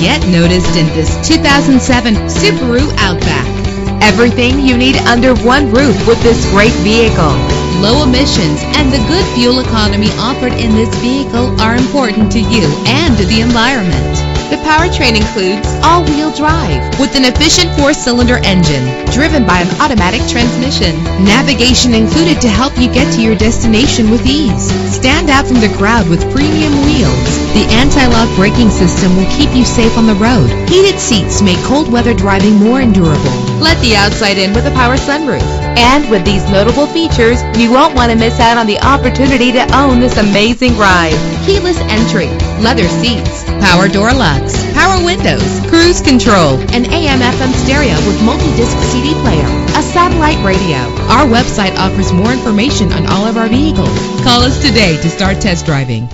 get noticed in this 2007 Subaru Outback. Everything you need under one roof with this great vehicle. Low emissions and the good fuel economy offered in this vehicle are important to you and to the environment. The powertrain includes all-wheel drive with an efficient four-cylinder engine driven by an automatic transmission. Navigation included to help you get to your destination with ease. Stand out from the crowd with premium wheels. The anti-lock braking system will keep you safe on the road. Heated seats make cold weather driving more endurable. Let the outside in with a power sunroof. And with these notable features, you won't want to miss out on the opportunity to own this amazing ride. Keyless entry, leather seats, power door locks, power windows, cruise control, and AM FM stereo with multi-disc CD player, a satellite radio. Our website offers more information on all of our vehicles. Call us today to start test driving.